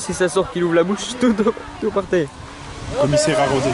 si ça sort qu'il ouvre la bouche, tout, tout, par terre. Commissaire arrosé.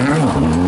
Mm-hmm.